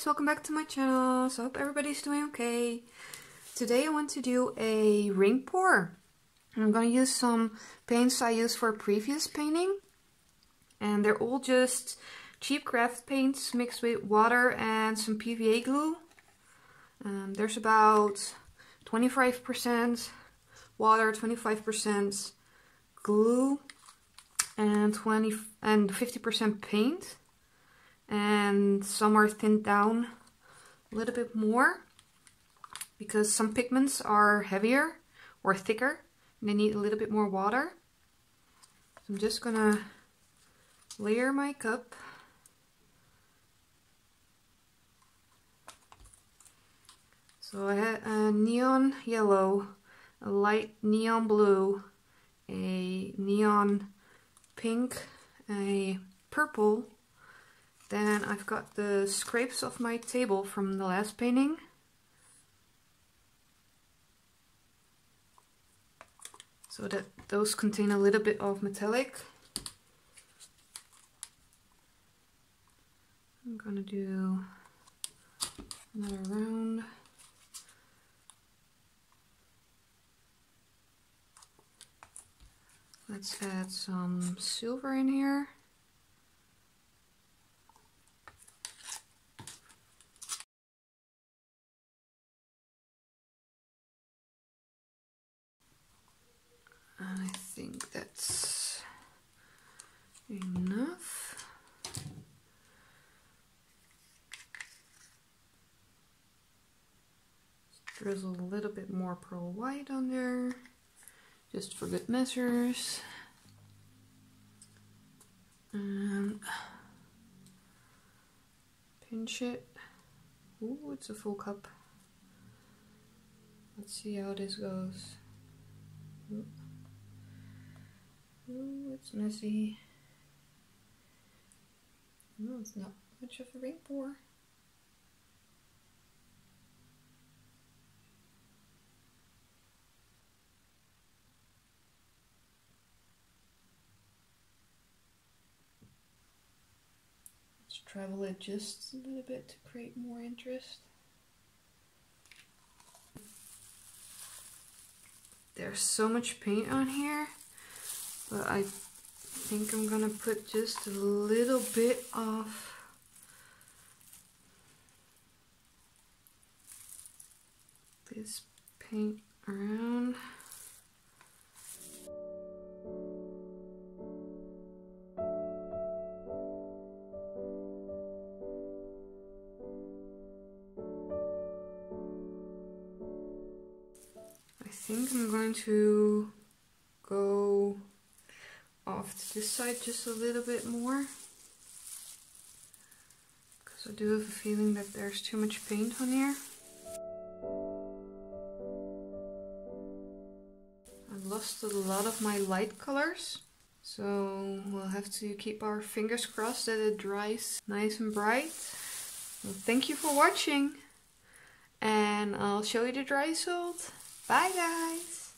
guys, welcome back to my channel. So I hope everybody's doing okay. Today I want to do a ring pour. I'm going to use some paints I used for previous painting. And they're all just cheap craft paints mixed with water and some PVA glue. Um, there's about 25% water, 25% glue, and 20 and 50% paint and some are thinned down a little bit more because some pigments are heavier or thicker and they need a little bit more water. So I'm just gonna layer my cup. So I had a neon yellow, a light neon blue, a neon pink, a purple, then I've got the scrapes of my table from the last painting. So that those contain a little bit of metallic. I'm gonna do another round. Let's add some silver in here. I think that's enough. Drizzle a little bit more pearl white on there, just for good measures. And pinch it. Ooh, it's a full cup. Let's see how this goes. Ooh. Ooh, it's messy. No, it's not much of a ring. Let's travel it just a little bit to create more interest. There's so much paint on here. But I think I'm gonna put just a little bit of this paint around. I think I'm going to go off to this side just a little bit more because I do have a feeling that there's too much paint on here. I've lost a lot of my light colors so we'll have to keep our fingers crossed that it dries nice and bright. Well, thank you for watching and I'll show you the dry result. Bye guys!